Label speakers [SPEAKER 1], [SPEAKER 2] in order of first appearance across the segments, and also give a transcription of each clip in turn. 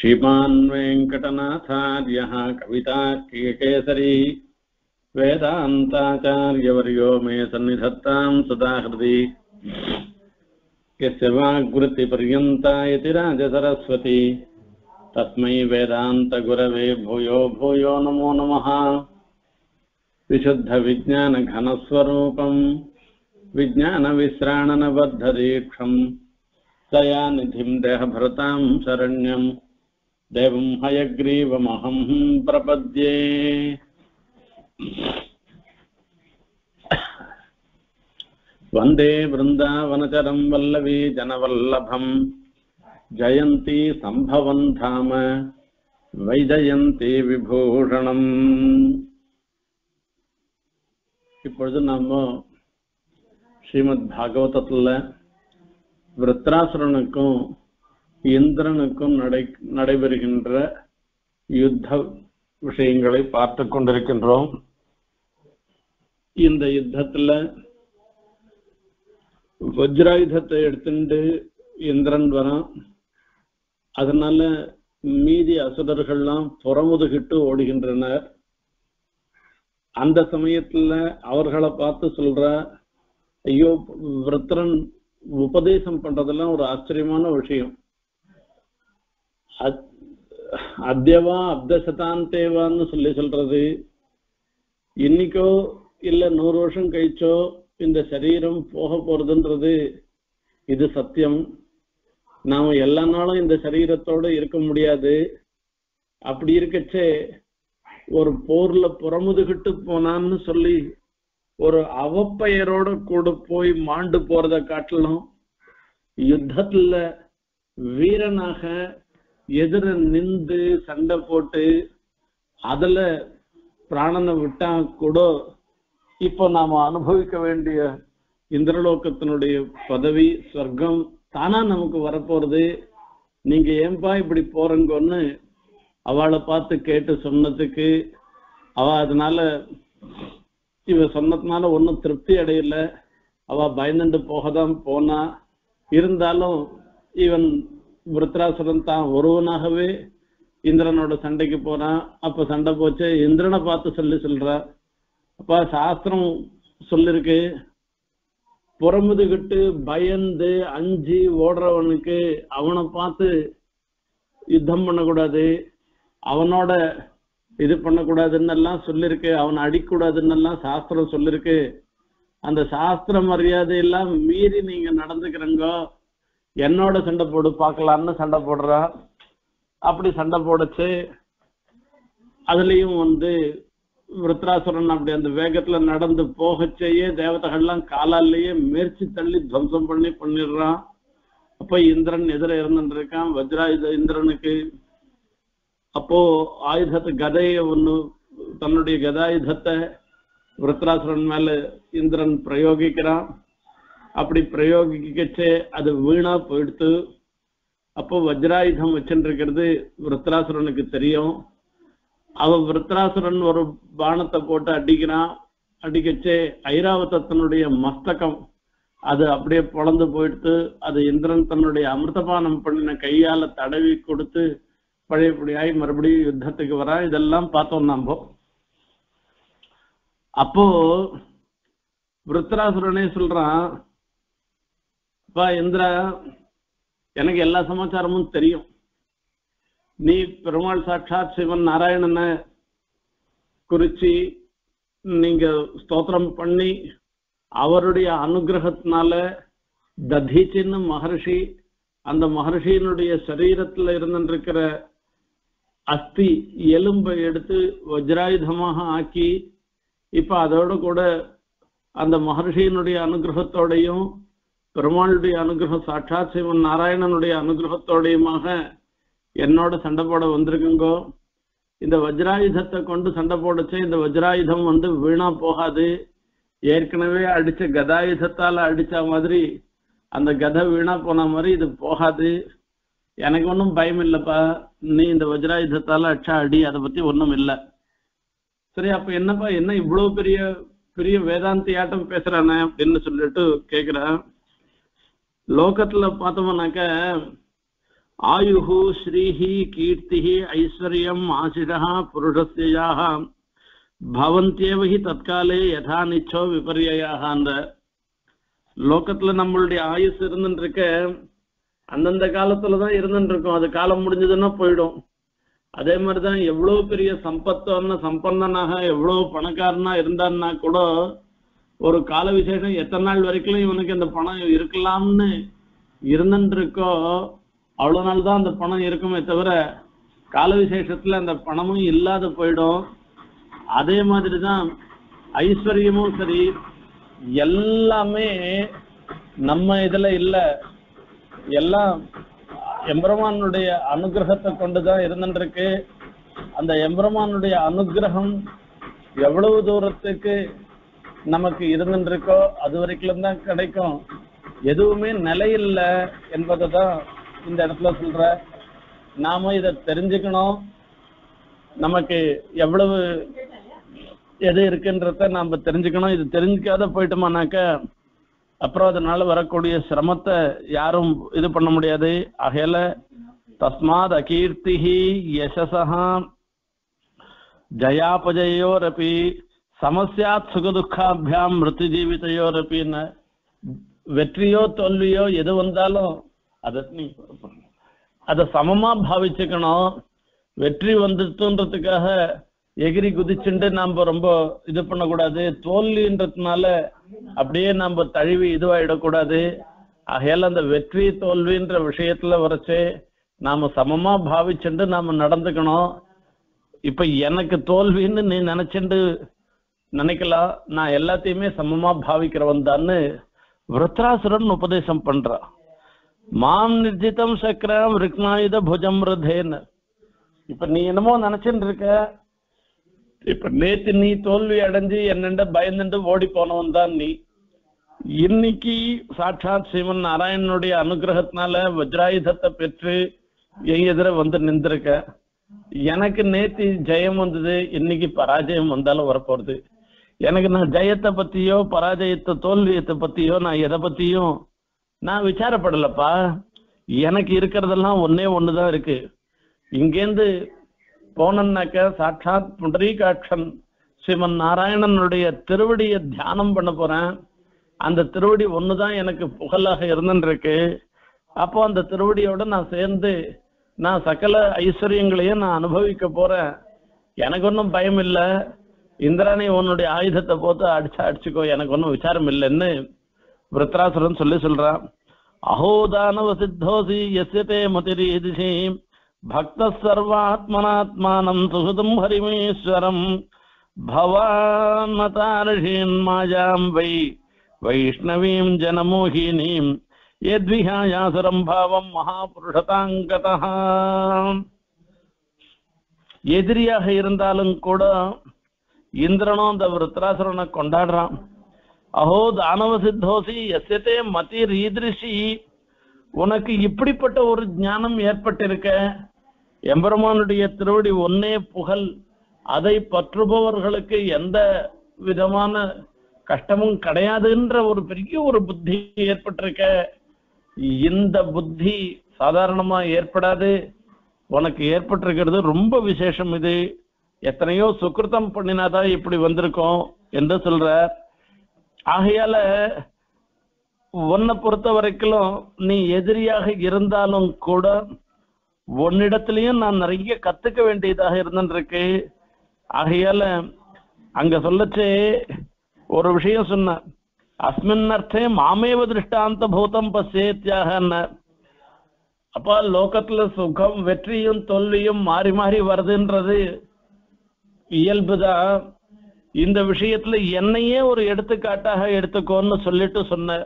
[SPEAKER 1] श्रीमान् वेङ्कटनाथार्यः कवितार्किककेसरी वेदान्ताचार्यवर्यो मे सन्निधत्ताम् सदा हृदि यस्य वाग्वृत्तिपर्यन्ता इति राजसरस्वती तस्मै वेदान्तगुरवे भूयो भूयो नमो नमः। विशुद्धविज्ञानघनस्वरूपम् विज्ञानविश्राणनबद्धदीक्षम् दयानिधिम् देहभरताम् शरण्यम्। देवम् हयग्रीवमहम् प्रपद्ये वन्दे वृन्दावनचरम् वल्लवी जनवल्लभम् जयन्ती सम्भवम् धाम வைஜயந்தி விபூஷணம் இப்பொழுது நாம ஸ்ரீமத் பாகவதத்துல விருத்ராசுரனுக்கும் இந்திரனுக்கும் நடை நடைபெறுகின்ற யுத்த விஷயங்களை பார்த்து கொண்டிருக்கின்றோம். இந்த யுத்தத்துல வஜ்ராயுதத்தை எடுத்துட்டு இந்திரன் வரான். அதனால மீதி அசுரர்கள்லாம் புறமுதுகிட்டு ஓடுகின்றனர். அந்த சமயத்துல அவர்களை பார்த்து சொல்ற ஐயோ விரத்திரன் உபதேசம் பண்றதெல்லாம் ஒரு ஆச்சரியமான விஷயம். அத்தியவா அப்தசதாந்தேவான்னு சொல்லி சொல்றது. இன்னைக்கோ இல்ல நூறு வருஷம் கழிச்சோ இந்த சரீரம் போக போறதுன்றது இது சத்தியம். நாம எல்லா நாளும் இந்த சரீரத்தோட இருக்க முடியாது. அப்படி இருக்கச்சே ஒரு போர்ல புறமுதுகிட்டு போனான்னு சொல்லி ஒரு அவப்பெயரோட கூட போய் மாண்டு போறத காட்டிலும் யுத்தத்துல வீரனாக எதிர நின்று சண்டை போட்டு அதுல பிராணனை விட்டா கூட இப்போ நாம அனுபவிக்க வேண்டிய இந்திரலோகத்தினுடைய பதவி ஸ்வர்க்கம் தானா நமக்கு வரப்போறது. நீங்க ஏன்பா இப்படி போறங்கன்னு அவளை பார்த்து கேட்டு சொன்னதுக்கு அவ அதனால இவ சொன்னதுனால ஒன்றும் திருப்தி அடையல. அவ பயந்துட்டு போகதான் போனா. இருந்தாலும் இவன் விருத்ராசுரன் தான் ஒருவனாகவே இந்திரனோட சண்டைக்கு போறான். அப்ப சண்டை போச்சு. இந்திரனை பார்த்து சொல்லி சொல்றா. அப்ப சாஸ்திரம் சொல்லிருக்கு புறமுதுகிட்டு பயந்து அஞ்சு ஓடுறவனுக்கு அவனை பார்த்து யுத்தம் பண்ணக்கூடாது. அவனோட இது பண்ணக்கூடாதுன்னு எல்லாம் சொல்லியிருக்கு அவனை அடிக்கூடாதுன்னு எல்லாம் சாஸ்திரம் சொல்லியிருக்கு அந்த சாஸ்திர மரியாதையெல்லாம் மீறி நீங்க நடந்துக்கிறங்கோ என்னோட சண்டை போடு பார்க்கலான்னு சண்டை போடுறா. அப்படி சண்டை போடச்சு. அதுலயும் வந்து விருத்ராசுரன் அப்படி அந்த வேகத்துல நடந்து போகச்சேயே தேவதைகள்லாம் காலாலேயே மேற்சி தள்ளி துவம்சம் பண்ணி பண்ணிடுறான். அப்ப இந்திரன் எதிர இருந்துட்டு இருக்கான் வஜ்ராயுத இந்திரனுக்கு அப்போ ஆயுதத்தை கதைய ஒண்ணு தன்னுடைய கதாயுதத்தை விருத்ராசுரன் மேல இந்திரன் பிரயோகிக்கிறான். அப்படி பிரயோகிக்கச்சே அது வீணா போயிடுத்து. அப்போ வஜ்ராயுதம் வச்சுருக்கிறது விருத்ராசுரனுக்கு தெரியும். அவன் விருத்ராசுரன் ஒரு பானத்தை போட்டு அடிக்கிறான். அடிக்கச்சே ஐராவதத்தனுடைய மஸ்தகம் அது அப்படியே பொழந்து போயிடுத்து. அது இந்திரன் தன்னுடைய அமிர்தபானம் பண்ணின கையால தடவி கொடுத்து பழையபடியாய் மறுபடியும் யுத்தத்துக்கு வரா இதெல்லாம் பார்த்தோம் நாம. அப்போ விருத்ராசுரனே சொல்றான் அப்பா இந்திரா எனக்கு எல்லா சமாச்சாரமும் தெரியும். நீ பெருமாள் சாட்சாத் சிவன் நாராயணனை குறிச்சு நீங்க ஸ்தோத்திரம் பண்ணி அவருடைய அனுகிரகத்தினால ததீச்சின்னு மகர்ஷி அந்த மகர்ஷியினுடைய சரீரத்துல இருந்துருக்கிற அஸ்தி எலும்பை எடுத்து வஜ்ராயுதமாக ஆக்கி இப்ப அதோட கூட அந்த மகர்ஷியினுடைய அனுகிரகத்தோடையும் பெருமாளுடைய அனுகிரகம் சாட்சாத் சிவன் நாராயணனுடைய அனுகிரகத்தோடையுமாக என்னோட சண்டை போட வந்திருக்குங்கோ. இந்த வஜ்ராயுதத்தை கொண்டு சண்டை போடச்சு. இந்த வஜ்ராயுதம் வந்து வீணா போகாது. ஏற்கனவே அடிச்ச கதாயுதத்தால அடிச்ச மாதிரி அந்த கதை வீணா போன மாதிரி இது போகாது. எனக்கு ஒன்றும் பயம் இல்லைப்பா. நீ இந்த வஜ்ராயுதத்தால அடிச்சா அடி அதை பத்தி ஒன்றும் இல்லை. சரி அப்ப என்னப்பா என்ன இவ்வளவு பெரிய பெரிய வேதாந்தி ஆட்டம் பேசுறானே அப்படின்னு சொல்லிட்டு கேட்கிறேன் லோகத்துல பார்த்தோம்னாக்க ஆயுகு ஸ்ரீஹி கீர்த்திஹி ஐஸ்வர்யம் ஆசிடா புருஷஸ்ய யாः பவந்தியேவ ஹி தற்காலே யதா நிச்சோ விபர்யான்ற லோகத்துல நம்மளுடைய ஆயுஸ் இருந்துட்டு இருக்க அந்தந்த காலத்துல தான் இருந்துட்டு இருக்கும் அது காலம் முடிஞ்சதுன்னா போயிடும். அதே மாதிரிதான் எவ்வளவு பெரிய சம்பத்தோன்னு சம்பந்தனாக எவ்வளவு பணக்காரனா இருந்தான்னா கூட ஒரு கால விசேஷம் எத்தனை நாள் வரைக்கும் இவனுக்கு அந்த பணம் இருக்கலாம்னு இருந்துருக்கோ இருக்கோ அவ்வளவு நாள் தான் அந்த பணம் இருக்குமே தவிர கால விசேஷத்துல அந்த பணமும் இல்லாத போயிடும். அதே மாதிரி தான் ஐஸ்வர்யமும் சரி எல்லாமே நம்ம இதுல இல்ல. எல்லாம் எம்பெருமானுடைய அனுகிரகத்தை கொண்டுதான் இருந்துருக்கு அந்த எம்பெருமானுடைய அனுகிரகம் எவ்வளவு தூரத்துக்கு நமக்கு இருந்துருக்கோ அது வரைக்கும் தான் கிடைக்கும். எதுவுமே நிலையில்லை என்பதை தான் இந்த இடத்துல சொல்ற. நாம இதை தெரிஞ்சுக்கணும். நமக்கு எவ்வளவு எது இருக்குன்றத நாம தெரிஞ்சுக்கணும். இது தெரிஞ்சுக்காத போயிட்டோமானாக்க அப்புறம் அதனால வரக்கூடிய சிரமத்தை யாரும் இது பண்ண முடியாது. அகையில தஸ்மாத் அகீர்த்திஹி யசசா ஜயாபஜயோரப்பி சமஸ்யாத் சுகதுக்காபியாம் மிருத்து ஜீவிதையோரப்பின்னு வெற்றியோ தோல்வியோ எது வந்தாலும் அதை நீ அதை சமமா பாவிச்சுக்கணும் வெற்றி வந்துட்டுன்றதுக்காக எகிரி குதிச்சுட்டு நாம ரொம்ப இது பண்ணக்கூடாது தோல்வின்றதுனால அப்படியே நாம தழுவி இதுவாயிடக்கூடாது ஆகையால அந்த வெற்றி தோல்வின்ற விஷயத்துல வரைச்சு நாம சமமா பாவிச்சுட்டு நாம நடந்துக்கணும் இப்ப எனக்கு தோல்வின்னு நீ நினைச்சுண்டு நினைக்கலாம். நான் எல்லாத்தையுமே சமமா பாவிக்கிறவன் தான்னு விருத்ராசுரன் உபதேசம் பண்றான் மாம் நிர்ஜிதம் சக்கரம் ரிக்னாயுத புஜம் ரதேன்னு. இப்ப நீ என்னமோ நினைச்சுட்டு இருக்க. இப்ப நேத்து நீ தோல்வி அடைஞ்சு என்னென்ன பயந்துட்டு ஓடி போனவன் தான் நீ. இன்னைக்கு சாட்சாத் சிவன் நாராயணனுடைய அனுகிரகத்தினால வஜ்ராயுதத்தை பெற்று என் எதிர வந்து நின்றுருக்க. எனக்கு நேத்து ஜெயம் வந்தது இன்னைக்கு பராஜயம் வந்தாலும் வரப்போறது. எனக்கு நான் ஜெயத்தை பத்தியோ பராஜயத்தை தோல்வியத்தை பத்தியோ நான் எதை பத்தியும் நான் விசாரப்படலப்பா. எனக்கு இருக்கிறதெல்லாம் ஒன்னே ஒண்ணுதான் இருக்கு. இங்கேருந்து போனேன்னாக்க சாட்சாத் புண்டரீகாட்சன் ஸ்ரீமன் நாராயணனுடைய திருவடியை தியானம் பண்ண போறேன். அந்த திருவடி ஒண்ணுதான் எனக்கு புகழாக இருந்துருக்கு அப்போ அந்த திருவடியோட நான் சேர்ந்து நான் சகல ஐஸ்வர்யங்களையும் நான் அனுபவிக்க போறேன். எனக்கு ஒன்றும் பயம் இல்லை இந்திராணி உன்னுடைய ஆயுதத்தை போட்டு அடிச்சா அடிச்சுக்கோ எனக்கு ஒன்றும் விசாரம் இல்லைன்னு விருத்ராசுரன் சொல்லி சொல்றான். அஹோதானவ சித்தோசி எஸ்யதே மதிரீதிசி. பக்த சர்வாத்மனாத்மானம் சுகதம் ஹரிமேஸ்வரம். பவான்மதாரிஷீன் மாயாம் வை வைஷ்ணவீம் ஜனமோகினீம். எத்விஹாயாசுரம் பாவம் மகாபுருஷதாங்கதா எதிரியாக இருந்தாலும் கூட இந்திரனும் அந்த விருத்ராசுரனை கொண்டாடுறான். அஹோ தானவ சித்தோசி எஸ்யத்தே மதி ரீதிருஷி உனக்கு இப்படிப்பட்ட ஒரு ஞானம் ஏற்பட்டிருக்க? எம்பெருமானுடைய திருவடி ஒன்னே புகழ். அதை பற்றுபவர்களுக்கு எந்த விதமான கஷ்டமும் கிடையாதுன்ற ஒரு பெரிய ஒரு புத்தி ஏற்பட்டிருக்க? இந்த புத்தி சாதாரணமா ஏற்படாது. உனக்கு ஏற்பட்டிருக்கிறது ரொம்ப விசேஷம் இது. எத்தனையோ சுக்கிருத்தம் பண்ணினாதான் இப்படி வந்திருக்கோம் என்று சொல்ற ஆகையால உன்னை பொறுத்த வரைக்கும் நீ எதிரியாக இருந்தாலும் கூட உன்னிடத்திலையும் நான் நிறைய கத்துக்க வேண்டியதாக இருந்துருக்கு ஆகையால அங்க சொல்லச்சே ஒரு விஷயம் சொன்ன அஸ்மின் அர்த்தே மாமேவ திருஷ்டாந்த பூதம் பசேத்தியாக அப்பா லோகத்துல சுகம் வெற்றியும் தோல்வியும் மாறி மாறி வருதுன்றது இயல்புதான் இந்த விஷயத்துல என்னையே ஒரு எடுத்துக்காட்டாக எடுத்துக்கோன்னு சொல்லிட்டு சொன்ன.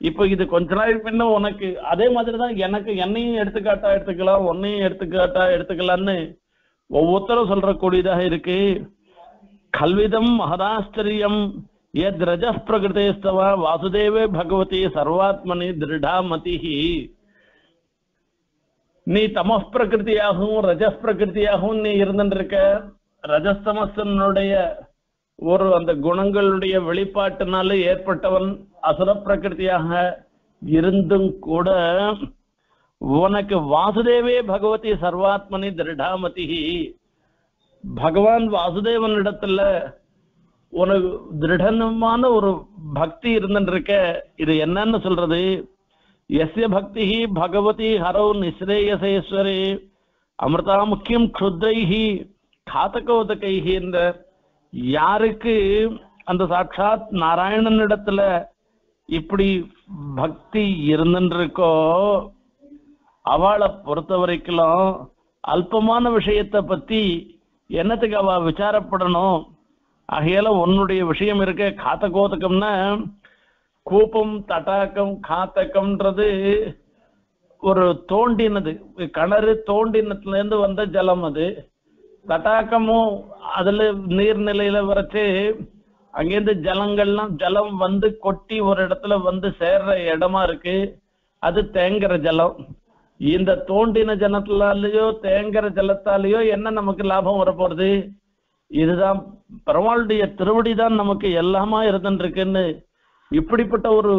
[SPEAKER 1] இப்ப இது கொஞ்ச நாள் பின்ன உனக்கு அதே மாதிரிதான் எனக்கு என்னையும் எடுத்துக்காட்டா எடுத்துக்கலாம் உன்னையும் எடுத்துக்காட்டா எடுத்துக்கலாம்னு ஒவ்வொருத்தரும் சொல்றக்கூடியதாக இருக்கு. கல்விதம் மகதாஸ்திரியம் எத் ரஜ பிரகிருதேஸ்தவா வாசுதேவே பகவதி சர்வாத்மனி திருடா மதிஹி நீ தமஸ் பிரகிருதியாகவும் ரஜஸ் பிரகிருதியாகவும் நீ இருந்துருக்க ரஜஸ்தமசனுடைய ஒரு அந்த குணங்களுடைய வெளிப்பாட்டினால ஏற்பட்டவன் அசுர பிரகிருதியாக இருந்தும் கூட உனக்கு வாசுதேவே பகவதி சர்வாத்மனி திருடாமதி பகவான் வாசுதேவனிடத்துல உனக்கு திருடனமான ஒரு பக்தி இருந்துருக்க இது என்னன்னு சொல்றது? எஸ்ய பக்தி பகவதி ஹரோ நிஸ்ரேயசேஸ்வரே அமிர்தா முக்கியம் க்ஷுத்ரைஹி காத்தகோதகைஹி இந்த யாருக்கு அந்த சாட்சாத் நாராயணன் இடத்துல இப்படி பக்தி இருந்துருக்கோ அவளை பொறுத்த வரைக்கும் அல்பமான விஷயத்தை பத்தி என்னத்துக்கு அவ விசாரப்படணும்? ஆகையால உன்னுடைய விஷயம் இருக்க காத்தகோதகம்னா கூப்பம் தட்டாக்கம் காத்தக்கம்ன்றது ஒரு தோண்டினது கிணறு தோண்டினத்துல இருந்து வந்த ஜலம் அது. தட்டாக்கமும் அதுல நீர்நிலையில வரைச்சு அங்கேருந்து ஜலங்கள்லாம் ஜலம் வந்து கொட்டி ஒரு இடத்துல வந்து சேர்ற இடமா இருக்கு. அது தேங்குற ஜலம். இந்த தோண்டின ஜலத்தாலேயோ தேங்குற ஜலத்தாலேயோ என்ன நமக்கு லாபம் வரப்போறது? இதுதான் பெருமாளுடைய திருவடி தான் நமக்கு எல்லாமா இருந்துருக்குன்னு இப்படிப்பட்ட ஒரு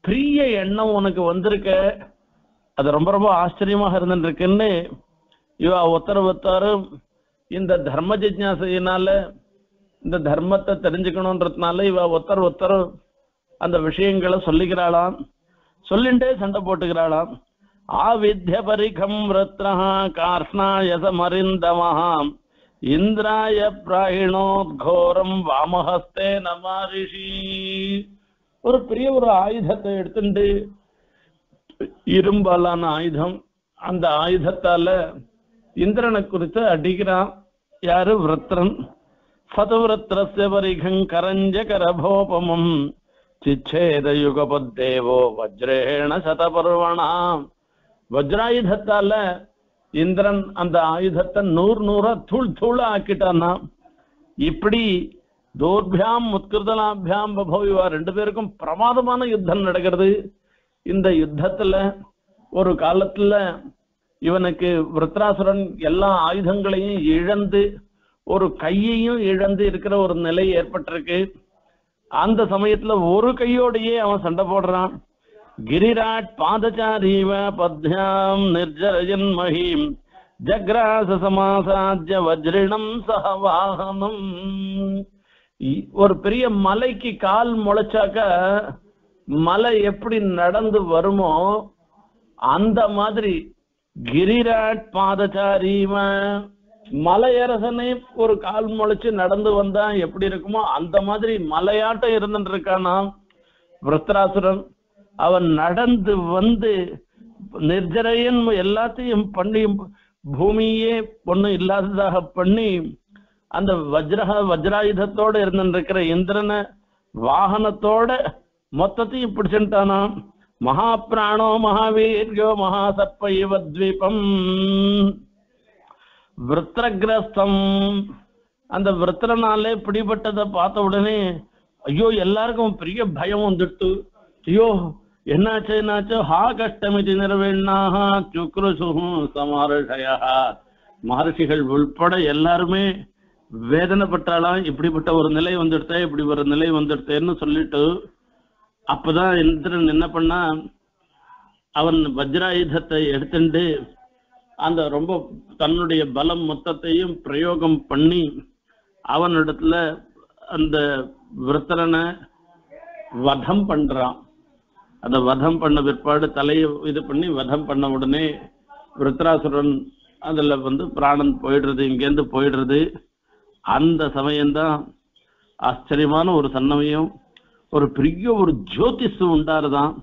[SPEAKER 1] பெரிய எண்ணம் உனக்கு வந்திருக்க. அது ரொம்ப ரொம்ப ஆச்சரியமாக இருந்துருக்குன்னு இவ ஒருத்தர் ஒருத்தரும் இந்த தர்ம ஜிஜாசையினால இந்த தர்மத்தை தெரிஞ்சுக்கணுன்றதுனால இவ ஒருத்தர் ஒருத்தர் அந்த விஷயங்களை சொல்லிக்கிறாளாம். சொல்லிண்டே சண்டை போட்டுக்கிறாளாம். ஆவித்ய பரிகம் விரத்ரஹா கார்ஷ்ணாய மரிந்தமஹாம் இந்திராய பிராயிணோத்கோரம் வாமஹஸ்தே நமாரிஷி. ஒரு பெரிய ஒரு ஆயுதத்தை எடுத்துட்டு இரும்பாலான ஆயுதம். அந்த ஆயுதத்தால இந்திரனை குறித்து அடிக்கிறான் யாரு? விரத்ரன். சதுவிரத்ரஸ்ய பரிகம் கரஞ்ச கரபோபமம் சிச்சேத யுகபத்தேவோ வஜ்ரேண சதபர்வணாம் வஜ்ராயுதத்தால இந்திரன் அந்த ஆயுதத்தை நூறு நூறா தூள் தூளா ஆக்கிட்டான்னா இப்படி தோர்பியாம் முத்கிருதலாபியாம் பபோவிவா ரெண்டு பேருக்கும் பிரமாதமான யுத்தம் நடக்கிறது. இந்த யுத்தத்துல ஒரு காலத்துல இவனுக்கு விருத்ராசுரன் எல்லா ஆயுதங்களையும் இழந்து ஒரு கையையும் இழந்து இருக்கிற ஒரு நிலை ஏற்பட்டிருக்கு. அந்த சமயத்துல ஒரு கையோடையே அவன் சண்டை போடுறான். கிரிராட் பாதச்சாரீவ பத்யாம் நிர்ஜரஜன் மகிம் ஜக்ராச சமாசாஜ்ய வஜ்ரிணம் சகவாகனம் இ- ஒரு பெரிய மலைக்கு கால் முளைச்சாக்க மலை எப்படி நடந்து வருமோ அந்த மாதிரி கிரிராட் பாதச்சாரீவ மலையரசனை ஒரு கால் முளைச்சு நடந்து வந்தா எப்படி இருக்குமோ அந்த மாதிரி மலையாட்டம் இருந்துட்டு இருக்கானா விரத்ராசுரன் அவன் நடந்து வந்து நிர்ஜரையன் எல்லாத்தையும் பண்ணி பூமியே ஒண்ணும் இல்லாததாக பண்ணி அந்த வஜ்ரஹ வஜ்ராயுதத்தோட இருந்துருக்கிற இந்திரனை வாகனத்தோட மொத்தத்தையும் பிடிச்சிட்டானா மகாபிராணோ மகாவீர்யோ மகாசப்ப இவ த்வீபம். விரத்திரகிரஸ்தம் அந்த விரத்திரனாலே பிடிபட்டதை பார்த்த உடனே ஐயோ எல்லாருக்கும் பெரிய பயம் வந்துட்டு ஐயோ என்னாச்சு என்னாச்சு? ஹா கஷ்டமிதி நிறவேண்ணாக சுகம் சமாரோஷயா. மகர்ஷிகள் உள்பட எல்லாருமே வேதனைப்பட்டாலாம் இப்படிப்பட்ட ஒரு நிலை வந்துடுத்தே இப்படி ஒரு நிலை வந்துடுத்தேன்னு சொல்லிட்டு அப்பதான் இந்திரன் என்ன பண்ணா அவன் வஜ்ராயுதத்தை எடுத்துட்டு அந்த ரொம்ப தன்னுடைய பலம் மொத்தத்தையும் பிரயோகம் பண்ணி அவனிடத்துல அந்த விரத்தரனை வதம் பண்றான். அந்த வதம் பண்ண பிற்பாடு தலையை இது பண்ணி வதம் பண்ண உடனே விருத்ராசுரன் அதுல வந்து பிராணன் போயிடுறது இங்கேருந்து போயிடுறது. அந்த சமயம்தான் ஆச்சரியமான ஒரு சன்னமையும். ஒரு பெரிய ஒரு ஜோதிஷம் உண்டாருதான்.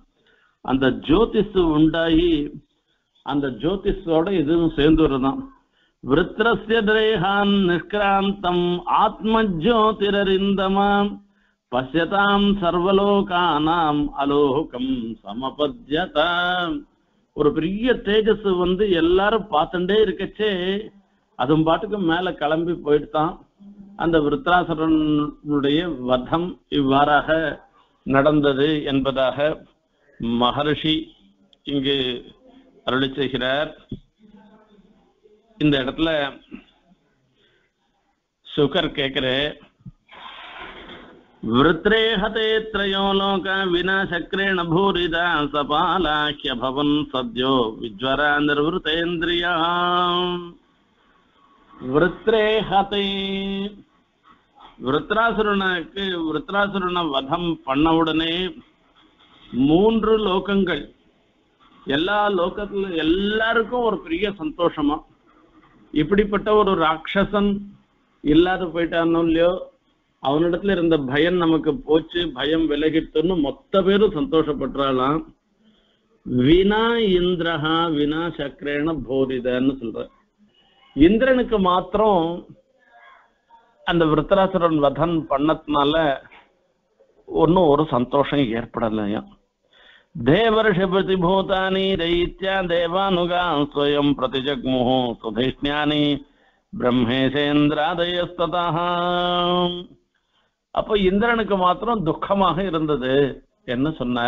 [SPEAKER 1] அந்த ஜோதிஷம் உண்டாகி அந்த ஜோதிஷோட இதுவும் சேர்ந்து வருதான். விருத்திரஸ்ய திரேகான் நிஷ்கிராந்தம் ஆத்ம ஜோதிரரிந்தமாம் பசியதாம் சர்வலோகானாம் அலோகம் சமபத்யதாம். ஒரு பெரிய தேஜஸ் வந்து எல்லாரும் பார்த்துட்டே இருக்கச்சே. அதும் பாட்டுக்கு மேல கிளம்பி போயிட்டுதான் அந்த விருத்ராசுரனுடைய வதம் இவ்வாறாக நடந்தது என்பதாக மகர்ஷி இங்கு அருளி செய்கிறார். இந்த இடத்துல சுகர் கேட்கிற விருத்ரேஹதே த்ரயோ வினா வினாசக்ரேண பூரிதா சபாலாஹ்ய பவன் சத்யோ விஜ்வரா நிர்வத்தேந்திரியா விருத்ரேஹதே விருத்ராசுரனுக்கு விருத்ராசுரனை வதம் பண்ண உடனே மூன்று லோகங்கள். எல்லா லோகத்துல எல்லாருக்கும் ஒரு பெரிய சந்தோஷமா. இப்படிப்பட்ட ஒரு ராட்சசன் இல்லாத போயிட்டானோ இல்லையோ அவனிடத்துல இருந்த பயம் நமக்கு போச்சு. பயம் விலகிட்டுன்னு மொத்த பேரும் சந்தோஷப்படுறாளாம் வினா இந்திரஹா வினா சக்கரேன போதிதன்னு சொல்ற இந்திரனுக்கு மாத்திரம் அந்த விருத்தராசுரன் வதன் பண்ணதுனால ஒன்றும் ஒரு சந்தோஷம் ஏற்படலையும் தேவர்ஷ பிரதிபூதானி தைத்யா தேவானுகா ஸ்வயம் பிரதிஜக்முஹு சுதிஷ்ஞானி பிரம்மேசேந்திராதயஸ்ததா அப்போ இந்திரனுக்கு மாத்திரம் துக்கமாக இருந்தது என்ன சொன்ன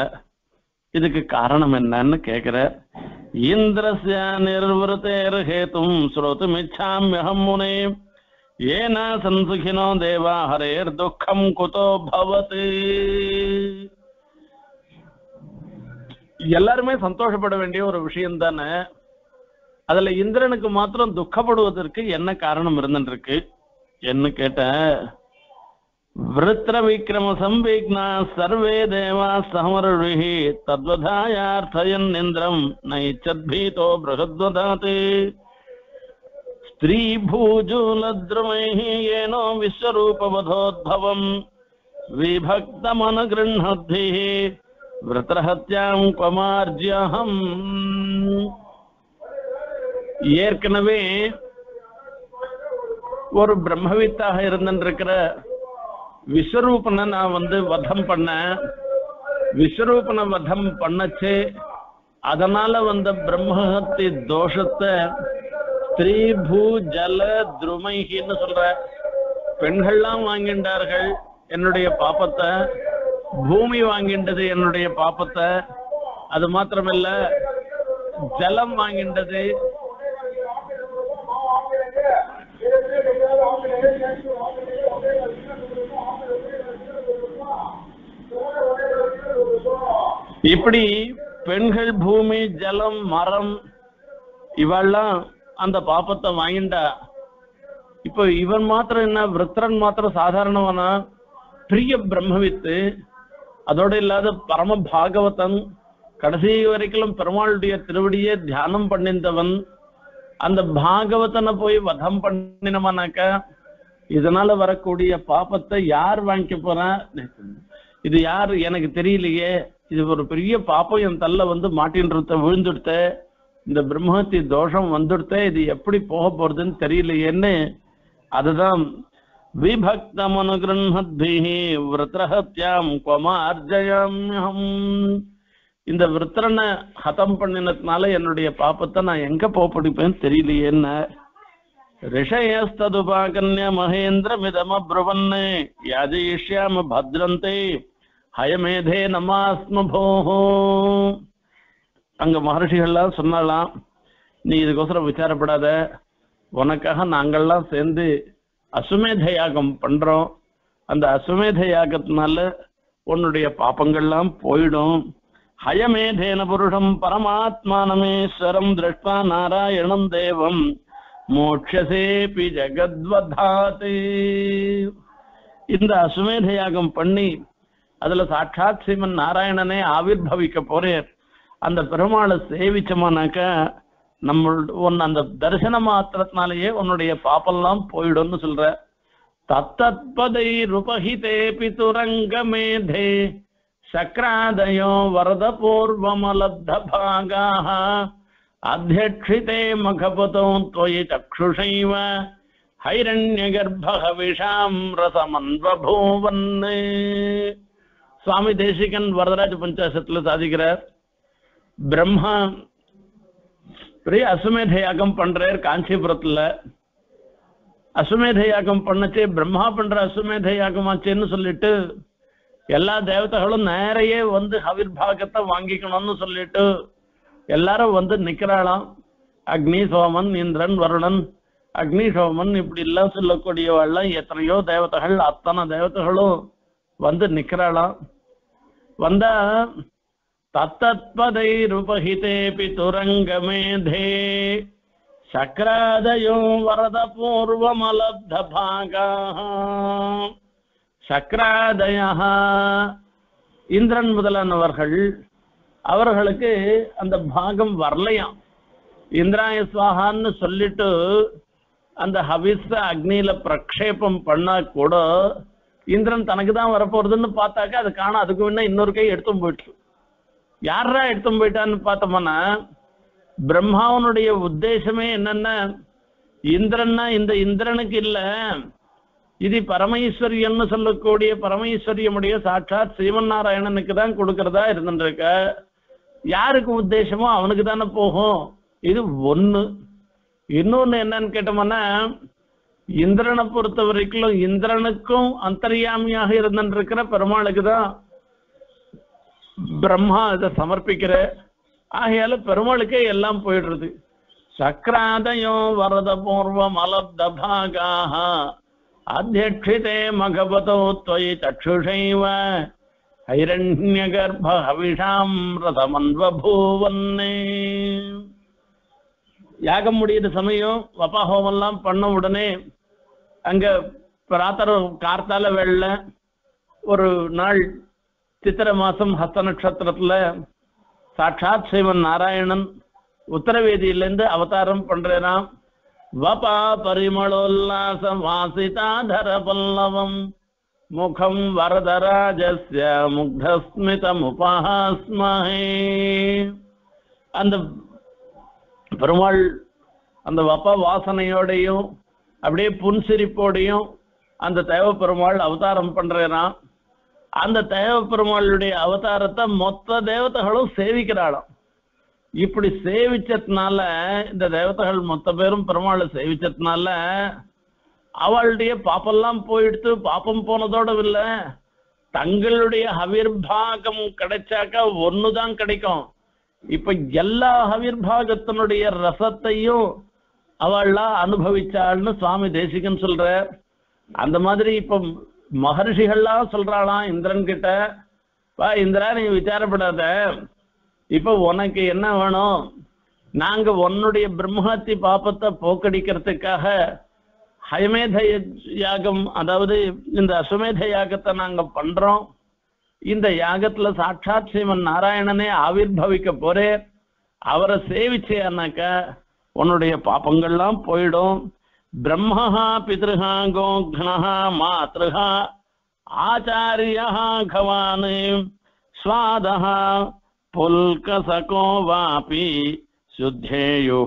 [SPEAKER 1] இதுக்கு காரணம் என்னன்னு கேக்குற இந்திரஸ்ய நிர்வருத்தேர் ஹேதும் ஸ்ரோதுமிச்சாமியகம் முனே येन संसुखिनो தேவா ஹரேர் துக்கம் குதோ எல்லாருமே சந்தோஷப்பட வேண்டிய ஒரு விஷயம் தானே? அதுல இந்திரனுக்கு மாத்திரம் துக்கப்படுவதற்கு என்ன காரணம் இருந்துருக்கு என்ன கேட்ட விருத்திர விக்ரம சம்பிக்னா சர்வே தேவா சமருஷி தத்வதாயார்த்தயன் இந்திரம் நைச்சத்பீதோ பிரகத்வதாதே ஸ்திரீ பூஜூலத்ருமைः येनो विश्वरूपवधोद्भवम् विभक्तमनुगृह्णद्भिः விரதஹத்யாம் குமார்ஜியகம் ஏற்கனவே ஒரு பிரம்மவித்தாக இருந்திருக்கிற விஸ்வரூபனை நான் வந்து வதம் பண்ணேன் விஸ்வரூபனை வதம் பண்ணச்சு அதனால வந்த பிரம்மஹத்தி தோஷத்தை ஸ்ரீ பூ ஜல துருமைகின்னு சொல்ற பெண்கள்லாம் வாங்கின்றார்கள் என்னுடைய பாப்பத்தை. பூமி வாங்கின்றது என்னுடைய பாப்பத்தை. அது மாத்திரமல்ல ஜலம் வாங்கின்றது. இப்படி பெண்கள் பூமி ஜலம் மரம் இவெல்லாம் அந்த பாப்பத்தை வாங்கிண்டா. இப்போ இவன் மாத்திரம் என்ன விருத்திரன் மாத்திரம் சாதாரணவனா? பிரிய பிரம்மவித்து அதோட இல்லாத பரம பாகவதன் கடைசி வரைக்கும் பெருமாளுடைய திருவடியே தியானம் பண்ணிந்தவன் அந்த பாகவதனை போய் வதம் பண்ணினவனாக்க இதனால வரக்கூடிய பாப்பத்தை யார் வாங்கிக்க போறா? இது யார்? எனக்கு தெரியலையே. இது ஒரு பெரிய பாப்பம் என் தள்ள வந்து மாட்டின்றத விழுந்துடுத்த. இந்த பிரம்மஹத்தி தோஷம் வந்துடுத்த இது எப்படி போக போறதுன்னு தெரியலையேன்னு அதுதான் விபக்தமனுகிருஹத்பிः விரத்ரஹத்யாம் குவமார்ஜயாம்யஹம் இந்த விரத்திரனை ஹதம் பண்ணினதுனால என்னுடைய பாப்பத்தை நான் எங்க போக பிடிப்பேன்னு தெரியலையேன்னு. ரிஷயஸ்ததுபாகன்ய மகேந்திரமிதமப்ருவன் யாஜயிஷ்யாம பத்ரந்தே ஹயமேதே நமாஸ்மபோஹோ அங்க மகர்ஷிகள்லாம் சொன்னாலாம் நீ இதுக்கோசரம் விசாரப்படாத. உனக்காக நாங்கள்லாம் சேர்ந்து அசுமேத யாகம் பண்றோம். அந்த அசுமேத யாகத்தினால உன்னுடைய பாப்பங்கள்லாம் போயிடும். ஹயமேதேன புருஷம் பரமாத்மானமேஸ்வரம் திருஷ்டா நாராயணம் தேவம். மோட்சசேபி ஜெகத்வதாத் இந்த அசுமேத யாகம் பண்ணி அதுல சாட்சாத் ஸ்ரீமன் நாராயணனே ஆவிர்வவிக்க போறேன் அந்த பெருமாளை சேவிச்சோமானாக்கா நம்ம ஒன்னு அந்த தரிசன மாத்திரத்தினாலேயே உன்னுடைய பாப்பெல்லாம் போயிடும்னு சொல்ற. தத்தத்பதை ருபஹிதே பிதுரங்க மேதே சக்ராதயோ வரத பூர்வமலப்தபாகாக அத்தியக்ஷிதே மகபதோ தொயி சக்ஷுஷைவ ஹைரண்யகர்பகவிஷாம் ரசமன்வபூவன் சுவாமி தேசிகன் வரதராஜ பஞ்சாசத்துல சாதிக்கிறார். பிரம்மா பெரிய அசுமேத யாகம் பண்றார் காஞ்சிபுரத்துல. அசுமேத யாகம் பண்ணச்சே பிரம்மா பண்ற அசுமேத யாகமாச்சேன்னு சொல்லிட்டு எல்லா தேவதைகளும் நேரையே வந்து ஹவிர்பாகத்தை வாங்கிக்கணும்னு சொல்லிட்டு எல்லாரும் வந்து நிக்கிறாளாம். அக்னி சோமன் இந்திரன் வருணன் அக்னி சோமன் இப்படி எல்லாம் சொல்லக்கூடியவாள்லாம் எத்தனையோ தேவதைகள் அத்தனை தேவதைகளும் வந்து நிக்கிறாளாம். வந்தா தத்தத்பதைருபகிதேபி துரங்கமேதே. சக்ராதயோ வரத பூர்வமலப்த இந்திரன் முதலானவர்கள் அவர்களுக்கு அந்த பாகம் வரலையாம். இந்திராய சுவாகான்னு சொல்லிட்டு அந்த ஹவிஸ அக்னியில பிரக்ஷேபம் பண்ணா கூட இந்திரன் தனக்கு தான் வரப்போறதுன்னு பார்த்தாக்க அது காண அதுக்கு முன்ன இன்னொரு கை எடுத்தும் போயிட்டு யாரா எடுத்து போயிட்டான்னு பார்த்தோம்னா பிரம்மாவனுடைய உத்தேசமே என்னன்னா? இந்திரன்னா இந்த இந்திரனுக்கு இல்ல. இது பரமேஸ்வரியன்னு சொல்லக்கூடிய பரமேஸ்வரியமுடைய சாட்சாத் ஸ்ரீமன் நாராயணனுக்கு தான் கொடுக்கறதா இருந்துருக்க. யாருக்கு உத்தேசமோ அவனுக்கு தானே போகும். இது ஒண்ணு. இன்னொன்னு என்னன்னு கேட்டோம்னா இந்திரனை பொறுத்த வரைக்கும் இந்திரனுக்கும் அந்தர்யாமியாக இருந்திருக்கிற பெருமாளுக்கு தான் பிரம்மா அதை சமர்ப்பிக்கிற. ஆகையால பெருமாளுக்கே எல்லாம் போயிடுறது. சக்கராதயோ வரத பூர்வ மலப்தபாகாக அத்தியட்சிதே மகபதோ தொயி தட்சுஷைவ ஹவிஷாம் ரதமன்வபூவன் யாகம் முடியிற சமயம் வப்பா எல்லாம் பண்ண உடனே அங்க பிராத்தர கார்த்தால வெள்ள ஒரு நாள் சித்திர மாசம் ஹஸ்த நட்சத்திரத்துல சாட்சாத் சிவன் நாராயணன் உத்தரவேதியிலேருந்து அவதாரம் பண்றேனாம். வபா பரிமளோல்லாசம் வாசிதாதர பல்லவம். முகம் வரதராஜஸ்ய முக்தஸ்மிதம் உபஹாஸ்மஹே அந்த பெருமாள் அந்த வப்ப வாசனையோடையும் அப்படியே புன்சிரிப்போடையும் அந்த தேவ பெருமாள் அவதாரம் பண்றேனா அந்த தேவ பெருமாளுடைய அவதாரத்தை மொத்த தேவதைகளும் சேவிக்கிறாளாம். இப்படி சேவிச்சதுனால இந்த தேவதைகள் மொத்த பேரும் பெருமாளை சேவிச்சதுனால அவளுடைய பாப்பெல்லாம் போயிடுத்து பாப்பம் போனதோட இல்லை தங்களுடைய ஹவிர்பாகம் கிடைச்சாக்கா ஒண்ணுதான் கிடைக்கும். இப்ப எல்லா ஹவிர்பாகத்தினுடைய ரசத்தையும் அவள்லாம் அனுபவிச்சாள்னு சுவாமி தேசிகன் சொல்ற அந்த மாதிரி இப்ப மகர்ஷிகள்லாம் சொல்றாளாம் இந்திரன் கிட்ட வா இந்திரா நீ விசாரப்படாத. இப்ப உனக்கு என்ன வேணும்? நாங்க உன்னுடைய பிரம்மஹத்தி பாப்பத்தை போக்கடிக்கிறதுக்காக ஹயமேத யாகம் அதாவது இந்த அசுமேத யாகத்தை நாங்க பண்றோம். இந்த யாகத்துல சாட்சாத் ஸ்ரீமன் நாராயணனே ஆவிர்வவிக்க போறே அவரை சேவிச்சேன்னாக்க உன்னுடைய பாப்பங்கள்லாம் போயிடும். பிரம்மஹா பிதೃஹா கோக்னஹா மாத்ருஹா ஆச்சாரியா கவான் ஸ்வாதஹா புல்கசகோ வாபி சுத்தேயு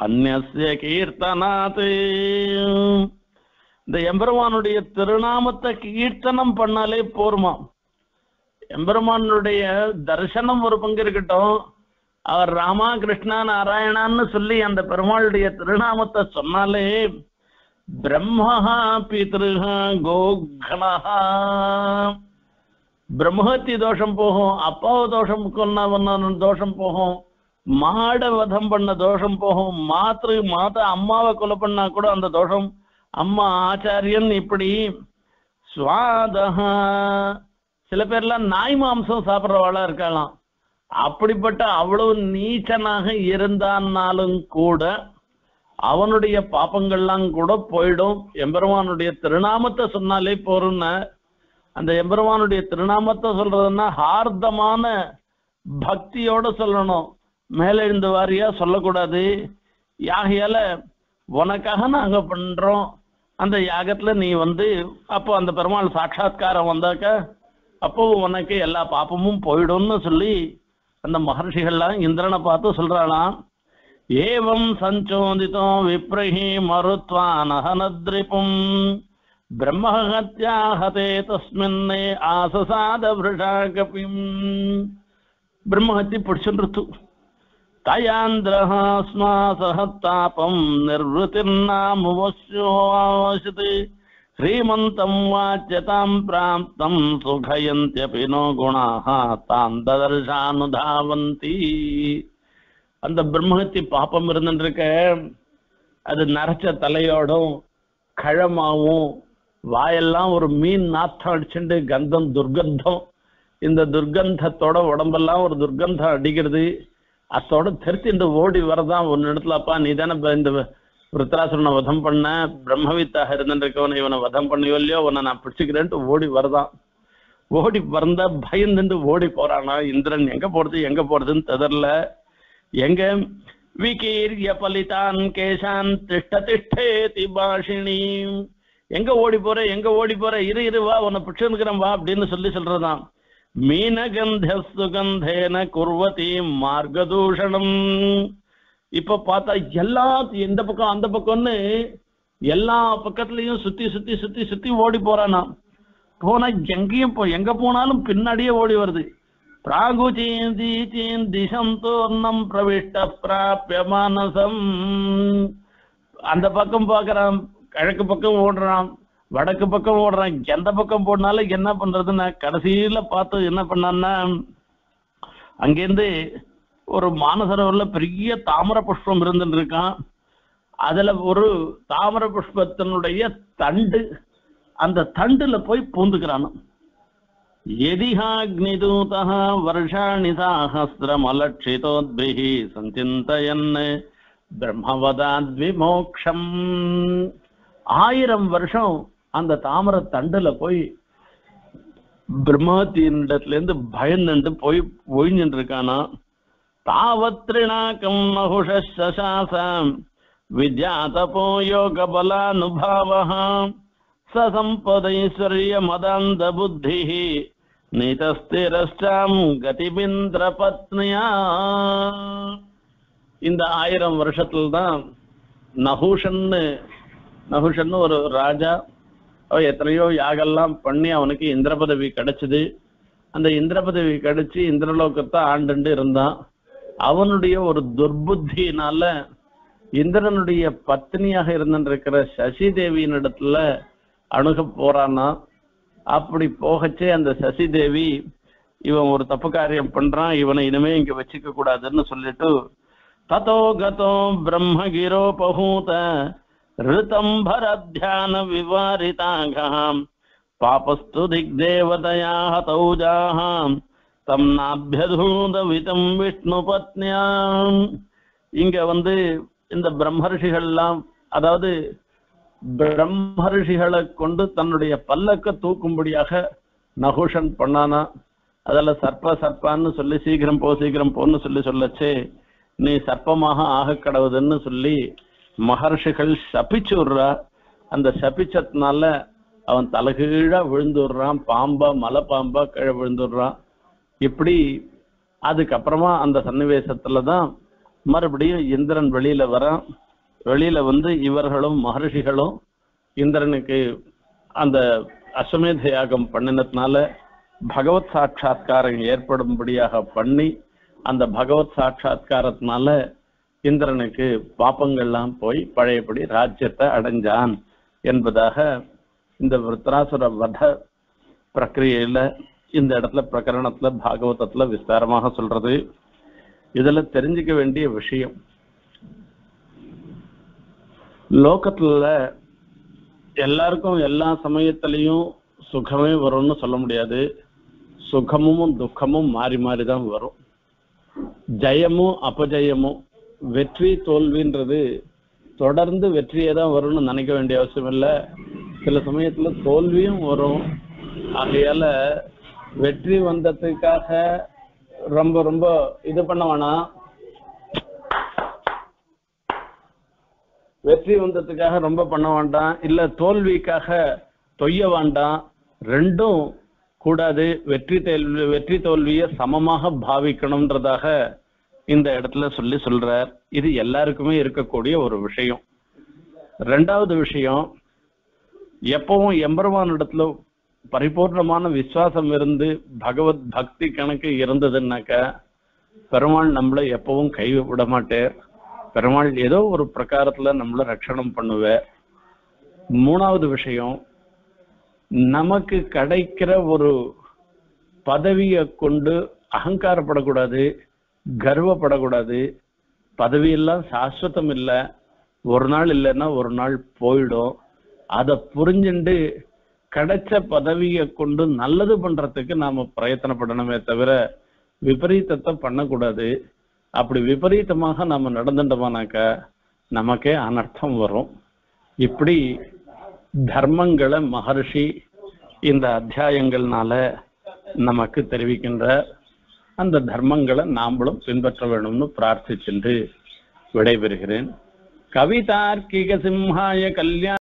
[SPEAKER 1] அந்நிய கீர்த்தனாத் இந்த எம்பெருமானுடைய திருநாமத்தை கீர்த்தனம் பண்ணாலே போருமா? எம்பெருமானுடைய தரிசனம் ஒரு பங்கு இருக்கட்டும். அவர் ராமா கிருஷ்ணா நாராயணான்னு சொல்லி அந்த பெருமாளுடைய திருநாமத்தை சொன்னாலே பிரம்மஹா பித்ருஹா கோகணஹா பிரம்மஹத்தி தோஷம் போகும் அப்பாவை தோஷம் கொன்ன தோஷம் போகும் மாட வதம் பண்ண தோஷம் போகும் மாத்திரு மாதா அம்மாவை கொலை பண்ணா கூட அந்த தோஷம் அம்மா ஆச்சாரியன் இப்படி சுவாதக சில பேர்லாம் நாய் மாம்சம் சாப்பிட்றவாளா இருக்கலாம். அப்படிப்பட்ட அவ்வளவு நீச்சனாக இருந்தான்னாலும் கூட அவனுடைய பாப்பங்கள்லாம் கூட போயிடும். எம்பெருமானுடைய திருநாமத்தை சொன்னாலே போறோம்னா அந்த எம்பெருமானுடைய திருநாமத்தை சொல்றதுன்னா ஹார்தமான பக்தியோட சொல்லணும். மேலெழுந்து வாரியா சொல்லக்கூடாது. யாகையால உனக்காக நாங்க பண்றோம். அந்த யாகத்துல நீ வந்து அப்போ அந்த பெருமாள் சாட்சா்காரம் வந்தாக்க அப்போ உனக்கு எல்லா பாப்பமும் போயிடும்னு சொல்லி அந்த மகர்ஷிகள்லாம் இந்திரனை பார்த்து சொல்றாளாம். एवं सञ्चोदितो विप्रहि मरुत्वा नहनद्रिपुम् ब्रह्महत्या हते तस्मिन्ने आससादवृषाकपिम् ब्रह्महत्य पुरुषनृतु तयान्द्रः स्मा सहत्तापम् निर्वृतिर्नामुपश्योवावशति श्रीमन्तम् वाच्यताम् प्राप्तम् सुखयन्त्यपि नो गुणाः ताम् ददर्शानुधावन्ति। அந்த பிரம்மஹத்தி பாப்பம் இருந்துருக்க. அது நரைச்ச தலையோடும் கழமாவும் வாயெல்லாம் ஒரு மீன் நாத்தம் அடிச்சுண்டு கந்தம் துர்கந்தம். இந்த துர்கந்தத்தோட உடம்பெல்லாம் ஒரு துர்கந்தம் அடிக்கிறது. அத்தோட இந்த ஓடி வரதான் ஒரு இடத்துலப்பா நீ தானே இந்த விருத்தராசுரனை வதம் பண்ண? பிரம்மவித்தாக இருந்துருக்கவனை இவனை வதம் பண்ணியோ இல்லையோ உன்னை நான் பிடிச்சிக்கிறேன்ட்டு ஓடி வரதான். ஓடி வந்தா பயந்துட்டு ஓடி போறானா? இந்திரன் எங்க போறது? எங்க போறதுன்னு தெதறல. எங்க? விகீரிய பலிதான் கேசான் திஷ்ட திஷ்டேதி பாஷிணி எங்க ஓடி போற எங்க ஓடி போற இரு இரு வா உன்னை பிடிச்சிருக்கிறேன் வா அப்படின்னு சொல்லி சொல்றதாம் மீனகந்த சுகந்தேன குர்வதி மார்கதூஷணம் இப்ப பார்த்தா எல்லா எந்த பக்கம் அந்த பக்கம்னு எல்லா பக்கத்துலயும் சுத்தி சுத்தி சுத்தி சுத்தி ஓடி போறானா போனா எங்கேயும் போ எங்க போனாலும் பின்னாடியே ஓடி வருது. பிராகுச்சீன் திசம் தோர்ணம் பிரவிஷ்ட பிராபிய மானசம் அந்த பக்கம் பார்க்குறான் கிழக்கு பக்கம் ஓடுறான் வடக்கு பக்கம் ஓடுறான் எந்த பக்கம் போனாலும் என்ன பண்றதுன்னா கடைசியில பார்த்து என்ன பண்ணான்னா அங்கேருந்து ஒரு மானசரோவர்ல பெரிய தாமர புஷ்பம் இருந்துட்டு இருக்கான். அதுல ஒரு தாமர புஷ்பத்தினுடைய தண்டு அந்த தண்டுல போய் பூந்துக்கிறானும். यदिहाग्निदूतः வருஷாணி साहस्रमलक्षितोद्भिः சஞ்சிந்தயன் பிரம்மவதாத்விமோக்ஷம். ஆயிரம் வருஷம் அந்த தாமர தண்டுல போய் பிரம்மத்தினிடத்துல இருந்து பயந்துட்டு போய் ஒழிஞ்சுட்டு இருக்கானா தாவத்ரிணாக்கம் நகுஷாசாம் வித்யாதபோ யோக பலானுபாவः ச மதாந்த புத்தி நீதஸ்திரஷ்டாம் கதிபிந்திர பத்னியா இந்த ஆயிரம் வருஷத்துல தான் நகுஷன்னு நகுஷன் ஒரு ராஜா அவன் எத்தனையோ யாகெல்லாம் பண்ணி அவனுக்கு இந்திர பதவி கிடைச்சது. அந்த இந்திர பதவி கிடைச்சு இந்திரலோகத்தை ஆண்டுண்டு இருந்தான். அவனுடைய ஒரு துர்புத்தியினால இந்திரனுடைய பத்னியாக இருந்திருக்கிற சசி தேவியின் இடத்துல அணுக போறான்னா அப்படி போகச்சே அந்த சசிதேவி இவன் ஒரு தப்பு காரியம் பண்றான் இவனை இனிமே இங்க வச்சுக்க கூடாதுன்னு சொல்லிட்டு ததோ கதோ பிரம்மகிரோ பகூத ரிதம் பரத்யான விவாரிதாகாம் பாபஸ்து திக்தேவதையா தௌஜாகாம் தம் நாபியதூத விதம் விஷ்ணு பத்னியாம். இங்க வந்து இந்த பிரம்மர்ஷிகள்லாம் அதாவது பிரம்மர்ஷிகளை கொண்டு தன்னுடைய பல்லக்க தூக்கும்படியாக நகுஷன் பண்ணானா? அதில் சர்ப்ப சர்ப்பான்னு சொல்லி சீக்கிரம் போ சீக்கிரம் போன்னு சொல்லி சொல்லச்சே நீ சர்ப்பமாக ஆக கடவுதுன்னு சொல்லி மகர்ஷிகள் சபிச்சு விடுறா அந்த சபிச்சதுனால அவன் தலைகீழா விழுந்துடுறான் பாம்பா மலை பாம்பா கீழே விழுந்துடுறான் இப்படி அதுக்கப்புறமா அந்த சன்னிவேசத்துல தான் மறுபடியும் இந்திரன் வெளியில வரான். வெளியில வந்து இவர்களும் மகர்ஷிகளும் இந்திரனுக்கு அந்த அஸ்வமேத யாகம் பண்ணினதுனால பகவத் சாட்சா்காரம் ஏற்படும்படியாக பண்ணி அந்த பகவத் சாட்சா்காரத்தினால இந்திரனுக்கு பாப்பங்கள்லாம் போய் பழையபடி ராஜ்யத்தை அடைஞ்சான் என்பதாக இந்த விருத்ராசுர வத பிரக்கிரியையில இந்த இடத்துல பிரகரணத்துல பாகவதத்துல விஸ்தாரமாக சொல்றது. இதுல தெரிஞ்சுக்க வேண்டிய விஷயம் லோகத்துல எல்லாருக்கும் எல்லா சமயத்திலையும் சுகமே வரும்னு சொல்ல முடியாது. சுகமும் துக்கமும் மாறி மாறி தான் வரும். ஜெயமும் அபஜயமும் வெற்றி தோல்வின்றது தொடர்ந்து வெற்றியே தான் வரும்னு நினைக்க வேண்டிய அவசியம் இல்லை. சில சமயத்துல தோல்வியும் வரும். ஆகையால வெற்றி வந்ததுக்காக ரொம்ப ரொம்ப இது பண்ண வேணாம். வெற்றி வந்ததுக்காக ரொம்ப பண்ண வேண்டாம். இல்ல தோல்விக்காக தொய்ய வேண்டாம். ரெண்டும் கூடாது. வெற்றி தோல்வி வெற்றி தோல்வியை சமமாக பாவிக்கணும்ன்றதாக இந்த இடத்துல சொல்லி சொல்றார். இது எல்லாருக்குமே இருக்கக்கூடிய ஒரு விஷயம். ரெண்டாவது விஷயம் எப்பவும் எம்பெருமான் இடத்துல பரிபூர்ணமான விசுவாசம் இருந்து பகவத் பக்தி கணக்கு இருந்ததுன்னாக்க பெருமாள் நம்மளை எப்பவும் கைவிட மாட்டேன் பெருமாள் ஏதோ ஒரு பிரகாரத்துல நம்மள ரட்சணம் பண்ணுவ. மூணாவது விஷயம் நமக்கு கிடைக்கிற ஒரு பதவியை கொண்டு அகங்காரப்படக்கூடாது கர்வப்படக்கூடாது. பதவியெல்லாம் சாஸ்வதம் இல்லை. ஒரு நாள் இல்லைன்னா ஒரு நாள் போயிடும். அதை புரிஞ்சுண்டு கிடைச்ச பதவியை கொண்டு நல்லது பண்றதுக்கு நாம பிரயத்தனப்படணுமே தவிர விபரீதத்தை பண்ணக்கூடாது. அப்படி விபரீதமாக நம்ம நடந்துட்டோமானாக்க நமக்கே அனர்த்தம் வரும். இப்படி தர்மங்களை மகர்ஷி இந்த அத்தியாயங்கள்னால நமக்கு தெரிவிக்கின்ற அந்த தர்மங்களை நாமளும் பின்பற்ற வேணும்னு பிரார்த்திச்சென்று விடைபெறுகிறேன். கவிதார்க்கிக சிம்ஹாய கல்யாண